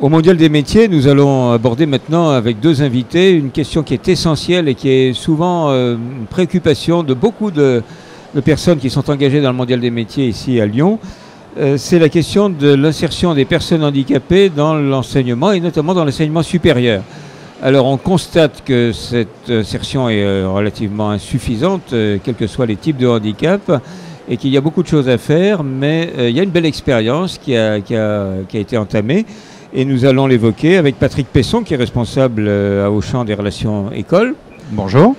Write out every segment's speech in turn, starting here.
Au Mondial des métiers, nous allons aborder maintenant avec deux invités une question qui est essentielle et qui est souvent euh, une préoccupation de beaucoup de, personnes qui sont engagées dans le Mondial des métiers ici à Lyon. Euh, c'est la question de l'insertion des personnes handicapées dans l'enseignement et notamment dans l'enseignement supérieur. Alors on constate que cette insertion est euh, relativement insuffisante, quels que soient les types de handicap, et qu'il y a beaucoup de choses à faire, mais il y a une belle expérience qui a, qui a été entamée. Et nous allons l'évoquer avec Patrick Pesson, qui est responsable euh, à Auchan des relations écoles. Bonjour.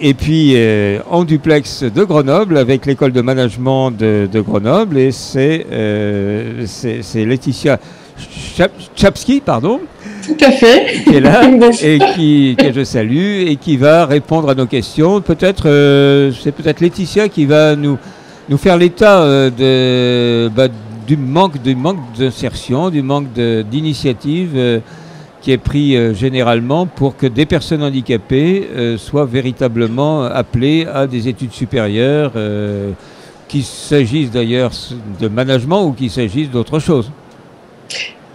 Et puis euh, en duplex de Grenoble avec l'école de management de, Grenoble. Et c'est euh, Laetitia Chapski, pardon. Tout à fait. Qui est là et qui, que je salue et qui va répondre à nos questions. Peut-être, c'est peut-être Laetitia qui va nous, nous faire l'état de, bah, du manque, du manque d'insertion, du manque d'initiative euh, qui est pris euh, généralement pour que des personnes handicapées euh, soient véritablement appelées à des études supérieures, qu'il s'agisse d'ailleurs de management ou qu'il s'agisse d'autre chose.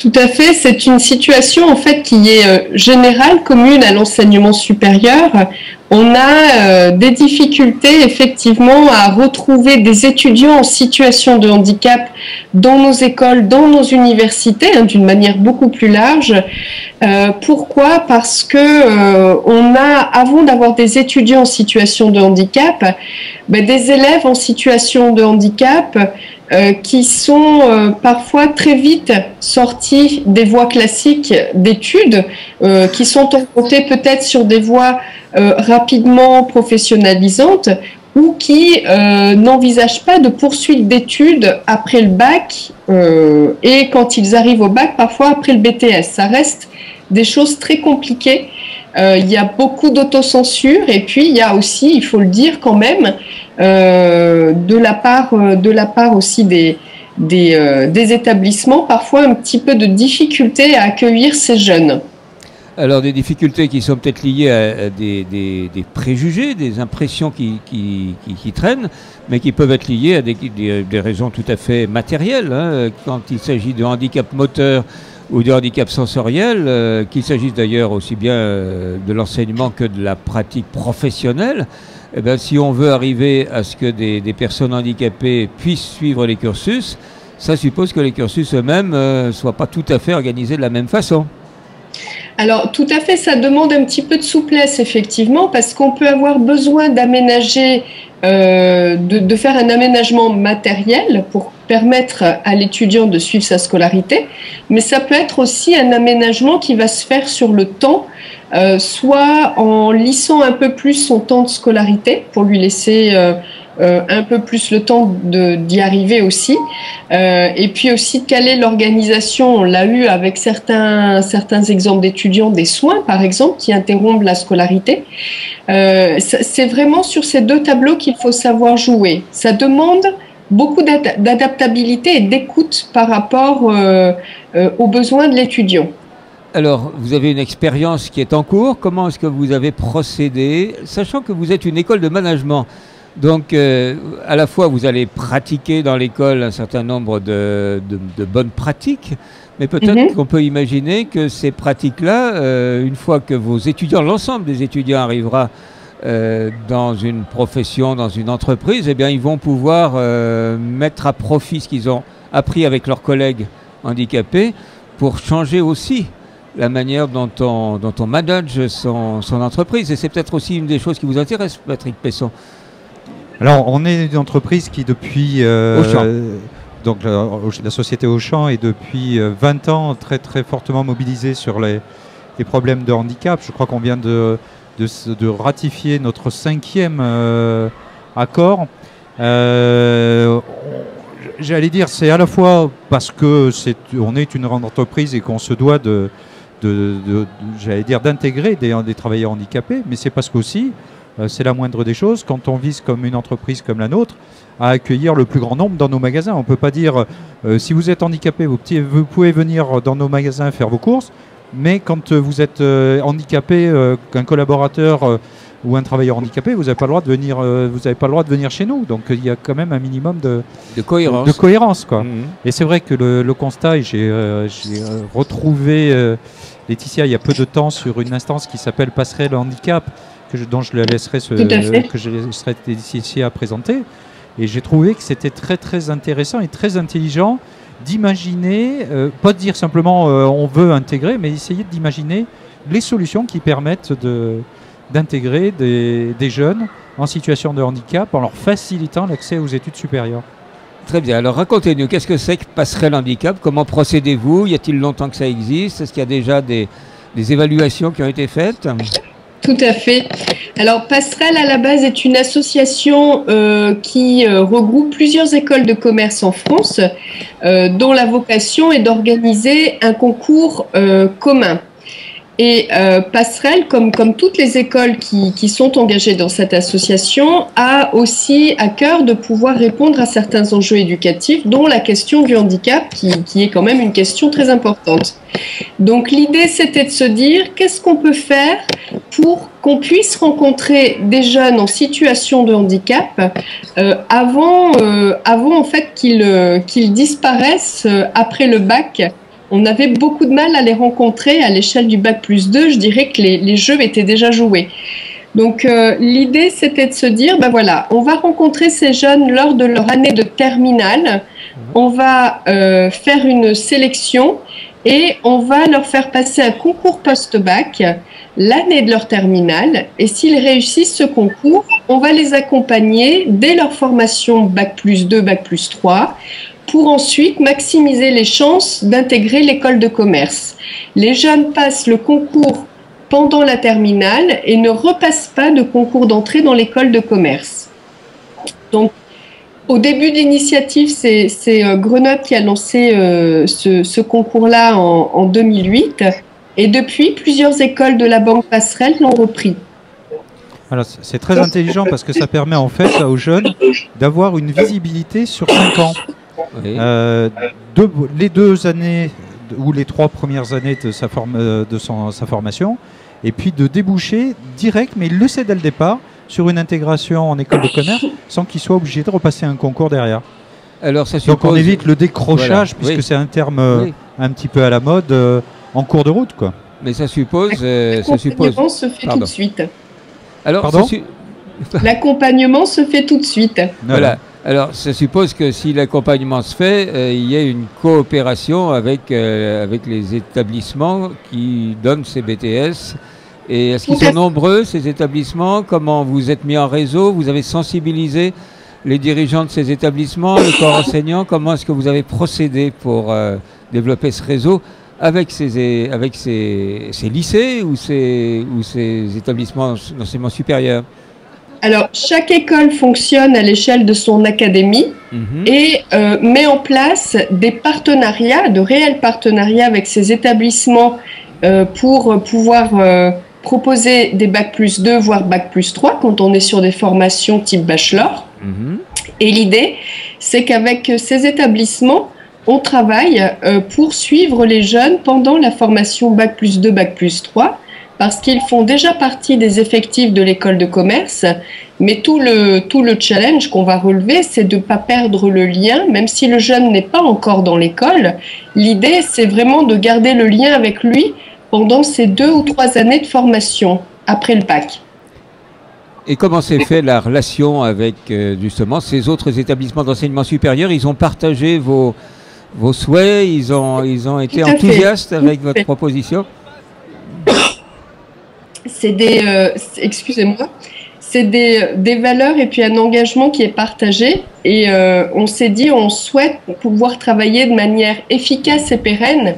Tout à fait, c'est une situation en fait qui est générale, commune à l'enseignement supérieur. On a euh, des difficultés effectivement à retrouver des étudiants en situation de handicap dans nos écoles, dans nos universités, hein, d'une manière beaucoup plus large. Euh, pourquoi? Parce que euh, on a, avant d'avoir des étudiants en situation de handicap, ben, des élèves en situation de handicap qui sont parfois très vite sortis des voies classiques d'études, qui sont orientés peut-être sur des voies euh, rapidement professionnalisantes ou qui euh, n'envisagent pas de poursuite d'études après le bac euh, et quand ils arrivent au bac, parfois après le BTS. Ça reste des choses très compliquées. il y a beaucoup d'autocensure et puis il y a aussi, il faut le dire quand même, de, la part, de la part aussi des, des, des établissements, parfois un petit peu de difficulté à accueillir ces jeunes. Alors des difficultés qui sont peut-être liées à, des, préjugés, des impressions qui, traînent, mais qui peuvent être liées à des, raisons tout à fait matérielles. Hein. quand il s'agit de handicap moteur ou de handicap sensoriel, euh, qu'il s'agisse d'ailleurs aussi bien euh, de l'enseignement que de la pratique professionnelle, eh bien, si on veut arriver à ce que des, personnes handicapées puissent suivre les cursus, ça suppose que les cursus eux-mêmes ne euh, soient pas tout à fait organisés de la même façon. Alors, tout à fait, ça demande un petit peu de souplesse, effectivement, parce qu'on peut avoir besoin d'aménager, euh, de, faire un aménagement matériel pour permettre à l'étudiant de suivre sa scolarité, mais ça peut être aussi un aménagement qui va se faire sur le temps, euh, soit en lissant un peu plus son temps de scolarité pour lui laisser euh, euh, un peu plus le temps d'y arriver aussi. Et puis aussi caler l'organisation, on l'a eu avec certains, certains exemples d'étudiants des soins, par exemple, qui interrompent la scolarité. C'est vraiment sur ces deux tableaux qu'il faut savoir jouer. Ça demande beaucoup d'adaptabilité et d'écoute par rapport aux besoins de l'étudiant. Alors, vous avez une expérience qui est en cours. Comment est-ce que vous avez procédé, sachant que vous êtes une école de management? Donc, euh, à la fois, vous allez pratiquer dans l'école un certain nombre de, bonnes pratiques, mais peut-être mhm. qu'on peut imaginer que ces pratiques-là, euh, une fois que vos étudiants, l'ensemble des étudiants arrivera euh, dans une profession, dans une entreprise, eh bien, ils vont pouvoir mettre à profit ce qu'ils ont appris avec leurs collègues handicapés pour changer aussi la manière dont on, dont on manage son, son entreprise. Et c'est peut-être aussi une des choses qui vous intéresse, Patrick Pesson. Alors, on est une entreprise qui, depuis. Euh, donc, la, société Auchan est depuis 20 euh, ans très, très fortement mobilisée sur les, problèmes de handicap. Je crois qu'on vient de, de, ratifier notre cinquième euh, accord. J'allais dire, c'est à la fois parce que c'est, on est une grande entreprise et qu'on se doit de, j'allais dire, d'intégrer des, travailleurs handicapés, mais c'est parce qu'aussi euh, c'est la moindre des choses quand on vise comme une entreprise comme la nôtre à accueillir le plus grand nombre dans nos magasins. On ne peut pas dire euh, si vous êtes handicapé, vous, pouvez venir dans nos magasins faire vos courses, mais quand vous êtes euh, handicapé, qu'un collaborateur ou un travailleur handicapé, vous n'avez pas le droit de venir, euh, vous avez pas le droit de venir chez nous. Donc il y a quand même un minimum de, De cohérence. de cohérence, quoi. Mhm. Et c'est vrai que le, le constat, et j'ai euh, j'ai, euh, retrouvé euh, Laetitia il y a peu de temps sur une instance qui s'appelle Passerelle Handicap, que je- dont je la laisserai ce, que je laisserai Laetitia présenter. Et j'ai trouvé que c'était très très intéressant et très intelligent d'imaginer, euh, pas de dire simplement euh, on veut intégrer, mais essayer d'imaginer les solutions qui permettent de d'intégrer des, des jeunes en situation de handicap en leur facilitant l'accès aux études supérieures. Très bien. Alors racontez-nous, qu'est-ce que c'est que Passerelle Handicap Comment procédez-vous? Y a-t-il longtemps que ça existe? Est-ce qu'il y a déjà des, des évaluations qui ont été faites? Tout à fait. Alors, Passerelle, à la base, est une association euh, qui euh, regroupe plusieurs écoles de commerce en France, euh, dont la vocation est d'organiser un concours euh, commun. Et euh, Passerelle, comme, comme toutes les écoles qui, qui sont engagées dans cette association, a aussi à cœur de pouvoir répondre à certains enjeux éducatifs, dont la question du handicap, qui, qui est quand même une question très importante. Donc l'idée, c'était de se dire, qu'est-ce qu'on peut faire pour qu'on puisse rencontrer des jeunes en situation de handicap euh, avant, euh, avant en fait qu'ils qu'ils disparaissent après le bac. On avait beaucoup de mal à les rencontrer à l'échelle du bac plus 2. Je dirais que les, les jeux étaient déjà joués. Donc euh, l'idée, c'était de se dire, ben voilà, on va rencontrer ces jeunes lors de leur année de terminale. On va euh, faire une sélection et on va leur faire passer un concours post-bac l'année de leur terminale. Et s'ils réussissent ce concours, on va les accompagner dès leur formation bac plus 2, bac plus 3 pour ensuite maximiser les chances d'intégrer l'école de commerce. Les jeunes passent le concours pendant la terminale et ne repassent pas de concours d'entrée dans l'école de commerce. Donc, au début de l'initiative, c'est euh, Grenoble qui a lancé euh, ce, ce concours-là en, en 2008. Et depuis, plusieurs écoles de la Banque Passerelle l'ont repris. C'est très intelligent parce que ça permet en fait aux jeunes d'avoir une visibilité sur 5 ans. Oui. Euh, deux- les deux années ou les trois premières années de sa, forme, euh, de son- sa formation, et puis de déboucher direct, mais il le sait dès le départ, sur une intégration en école de commerce sans qu'il soit obligé de repasser un concours derrière. Alors ça Donc on évite le décrochage, Voilà, puisque oui. c'est un terme euh, Oui. un petit peu à la mode euh, en cours de route. Quoi. Mais ça suppose, euh, ça suppose. L'accompagnement se fait Pardon. tout de suite. Alors, Pardon ça su- L'accompagnement se fait tout de suite. Voilà. Alors, ça suppose que si l'accompagnement se fait, euh, il y a une coopération avec, euh, avec les établissements qui donnent ces BTS. Et est-ce qu'ils sont nombreux, ces établissements? Comment vous êtes mis en réseau? Vous avez sensibilisé les dirigeants de ces établissements, le corps enseignant? Comment est-ce que vous avez procédé pour euh, développer ce réseau avec ces, avec ces lycées ou ces, ou ces établissements d'enseignement supérieur Alors, chaque école fonctionne à l'échelle de son académie Mhm. et euh, met en place des partenariats, de réels partenariats avec ces établissements euh, pour pouvoir euh, proposer des bac plus 2, voire bac plus 3 quand on est sur des formations type bachelor. Mhm. Et l'idée, c'est qu'avec ces établissements, on travaille pour suivre les jeunes pendant la formation Bac plus 2, Bac plus 3, parce qu'ils font déjà partie des effectifs de l'école de commerce. Mais tout le, tout le challenge qu'on va relever, c'est de ne pas perdre le lien, même si le jeune n'est pas encore dans l'école. L'idée, c'est vraiment de garder le lien avec lui pendant ces deux ou trois années de formation après le bac. Et comment s'est fait la relation avec euh, justement ces autres établissements d'enseignement supérieur? Ils ont partagé vos, vos souhaits, ils ont, ils ont été enthousiastes avec votre proposition? C'est des, euh, excusez-moi, c'est des, des valeurs et puis un engagement qui est partagé. Et euh, on s'est dit, on souhaite pouvoir travailler de manière efficace et pérenne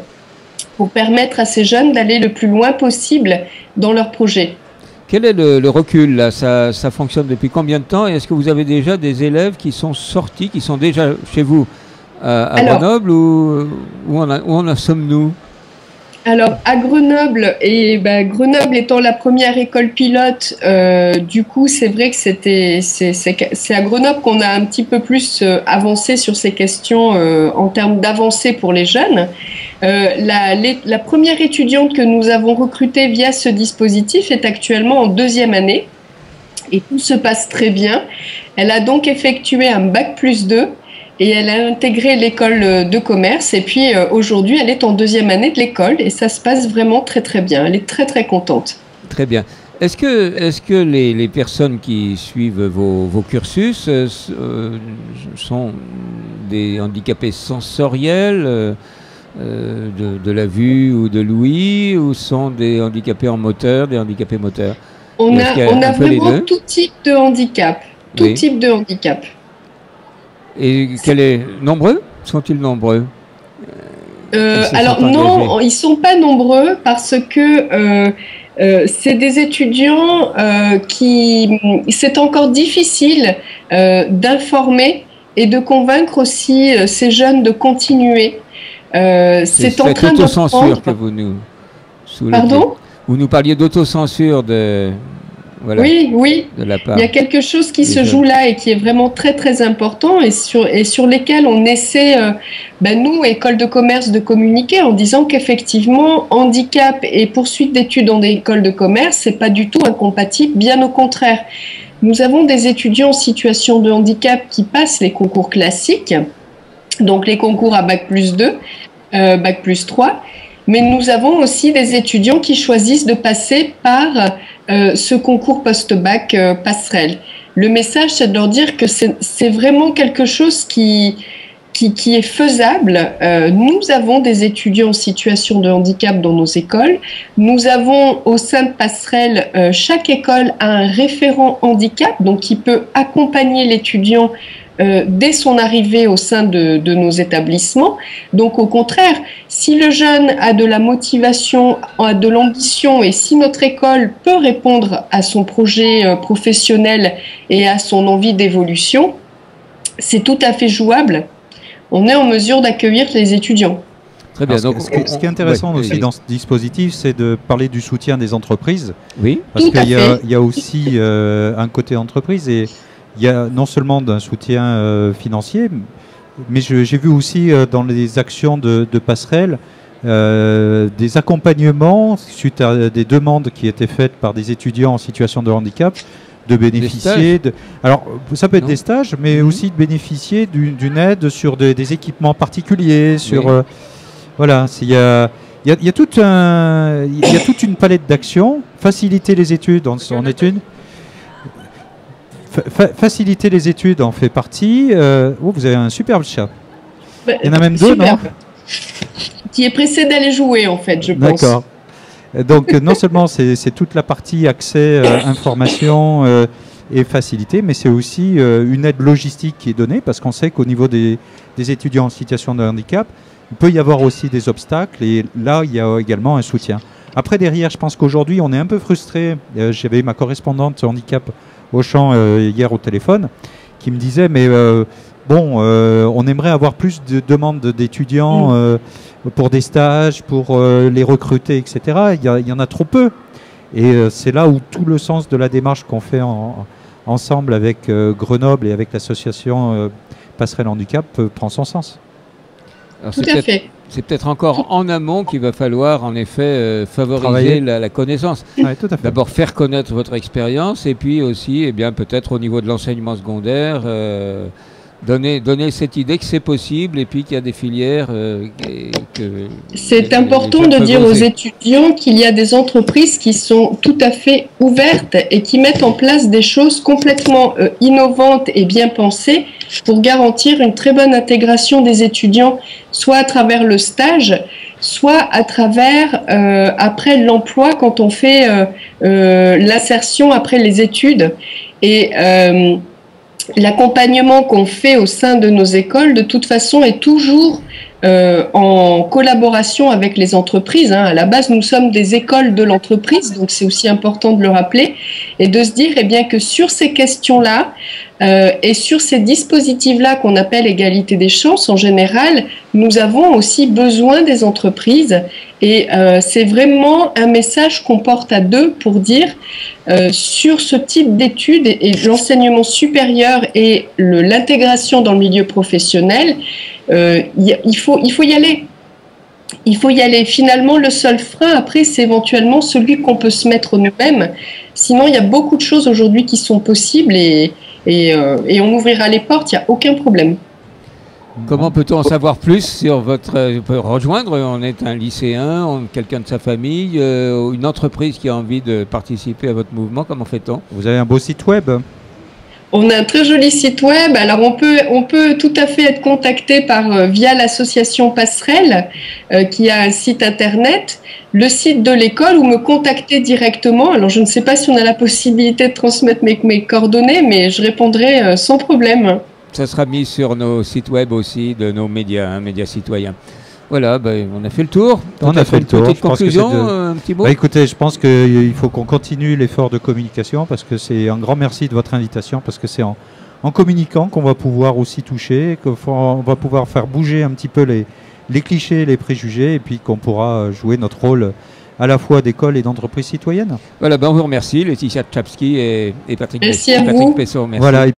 pour permettre à ces jeunes d'aller le plus loin possible dans leur projet. Quel est le, le recul là? Ça, ça fonctionne depuis combien de temps? Et est-ce que vous avez déjà des élèves qui sont sortis, qui sont déjà chez vous euh, à Alors- Grenoble ou où en, en sommes-nous? Alors à Grenoble et ben, Grenoble étant la première école pilote, euh, du coup c'est vrai que c'était c'est à Grenoble qu'on a un petit peu plus euh, avancé sur ces questions euh, en termes d'avancée pour les jeunes. Euh, la, la première étudiante que nous avons recrutée via ce dispositif est actuellement en deuxième année. Et tout se passe très bien. Elle a donc effectué un bac plus 2 et elle a intégré l'école de commerce. Et puis aujourd'hui, elle est en deuxième année de l'école et ça se passe vraiment très très bien. Elle est très très contente. Très bien. Est-ce que, est que les, les, personnes qui suivent vos, vos cursus euh, euh, sont des handicapés sensoriels euh, de, de, la vue ou de l'ouïe ou sont des handicapés en moteur, des handicapés moteurs? On a, a, on a vraiment tout type de handicap. Tout type de handicap. Et quel est nombreux? Sont-ils nombreux? Alors non, ils sont pas nombreux parce que euh, c'est des étudiants euh, qui, c'est encore difficile euh, d'informer et de convaincre aussi ces jeunes de continuer. c'est en train de que vous nous Pardon? Vous nous parliez d'autocensure de oui, oui. Il y a quelque chose qui se joue là et qui est vraiment très très important et sur, et sur lesquels on essaie, euh, ben nous, école de commerce, de communiquer en disant qu'effectivement, handicap et poursuite d'études dans des écoles de commerce, c'est pas du tout incompatible, bien au contraire. Nous avons des étudiants en situation de handicap qui passent les concours classiques, donc les concours à Bac plus 2, euh, Bac plus 3, mais nous avons aussi des étudiants qui choisissent de passer par euh, ce concours post-bac euh, passerelle. Le message, c'est de leur dire que c'est vraiment quelque chose qui, qui, est faisable. Euh, nous avons des étudiants en situation de handicap dans nos écoles. Nous avons au sein de Passerelle, chaque école a un référent handicap, donc qui peut accompagner l'étudiant euh, dès son arrivée au sein de, nos établissements. Donc au contraire, si le jeune a de la motivation, a de l'ambition et si notre école peut répondre à son projet euh, professionnel et à son envie d'évolution, c'est tout à fait jouable. On est en mesure d'accueillir les étudiants. Très bien. Donc, ce, qui est intéressant aussi dans ce dispositif, c'est de parler du soutien des entreprises. Oui. Parce qu'il y, a aussi euh, un côté entreprise et il y a non seulement d'un soutien euh, financier, mais j'ai vu aussi euh, dans les actions de, de passerelle euh, des accompagnements suite à des demandes qui étaient faites par des étudiants en situation de handicap de bénéficier de. Alors, ça peut être des stages, mais mhm. aussi de bénéficier d'une aide sur des équipements particuliers, sur. voilà, il y a. Il y, a, y, a tout un, il y a toute une palette d'actions, faciliter les études en, en études, faciliter les études en fait partie. Euh, oh, vous avez un superbe chat. Bah, Il y en a même deux, non Qui est pressé d'aller jouer, en fait, je pense. D'accord. Donc, non seulement c'est toute la partie accès, euh, information euh, et facilité, mais c'est aussi une aide logistique qui est donnée, parce qu'on sait qu'au niveau des, des, étudiants en situation de handicap, il peut y avoir aussi des obstacles, et là, il y a également un soutien. Après, derrière, je pense qu'aujourd'hui, on est un peu frustré. J'avais ma correspondante handicap au champ euh, hier au téléphone, qui me disait mais euh, bon, euh, on aimerait avoir plus de demandes d'étudiants mm. pour des stages, pour les recruter, etc. Il y, en a trop peu. Et c'est là où tout le sens de la démarche qu'on fait ensemble avec Grenoble et avec l'association Passerelle Handicap prend son sens. tout à fait c'est peut-être encore en amont qu'il va falloir en effet euh, favoriser la, connaissance. D'abord faire connaître votre expérience et puis aussi, eh bien, peut-être au niveau de l'enseignement secondaire, euh, donner, donner cette idée que c'est possible et puis qu'il y a des filières. Euh, c'est important de dire aux étudiants qu'il y a des entreprises qui sont tout à fait ouvertes et qui mettent en place des choses complètement euh, innovantes et bien pensées pour garantir une très bonne intégration des étudiants, soit à travers le stage, soit à travers euh, après l'emploi quand on fait l'insertion après les études. Et l'accompagnement qu'on fait au sein de nos écoles, de toute façon, est toujours euh, en collaboration avec les entreprises. Hein. À la base, nous sommes des écoles de l'entreprise, donc c'est aussi important de le rappeler et de se dire eh bien, que sur ces questions-là euh, et sur ces dispositifs-là qu'on appelle égalité des chances, en général, nous avons aussi besoin des entreprises et euh, c'est vraiment un message qu'on porte à deux pour dire euh, sur ce type d'études et, l'enseignement supérieur et l'intégration dans le milieu professionnel, il, faut, il faut y aller. il faut y aller. Finalement, le seul frein, après, c'est éventuellement celui qu'on peut se mettre nous-mêmes. Sinon, il y a beaucoup de choses aujourd'hui qui sont possibles et, et, euh, et on ouvrira les portes, il n'y a aucun problème. Comment peut-on en savoir plus sur votre... peut rejoindre, on est un lycéen, on- quelqu'un de sa famille, euh, une entreprise qui a envie de participer à votre mouvement, comment fait-on? Vous avez un beau site web On a un très joli site web. Alors on peut, on peut tout à fait être contacté par euh, via l'association Passerelle, euh, qui a un site internet, le site de l'école, ou me contacter directement. Alors je ne sais pas si on a la possibilité de transmettre mes, coordonnées, mais je répondrai euh, sans problème. Ça sera mis sur nos sites web aussi, de nos médias, hein, médias citoyens. Voilà, ben, on a fait le tour. On a fait le une tour. Petite Je pense que conclusion, de- euh, un petit mot Bah, écoutez, je pense qu'il faut qu'on continue l'effort de communication parce que c'est un grand merci de votre invitation parce que c'est en, en communiquant qu'on va pouvoir aussi toucher, qu'on va pouvoir faire bouger un petit peu les, les clichés, les préjugés et puis qu'on pourra jouer notre rôle à la fois d'école et d'entreprise citoyenne. Voilà, ben, on vous remercie, Laetitia Tchapski et, et Patrick, Merci Patrick. Pesson. Merci. Voilà, et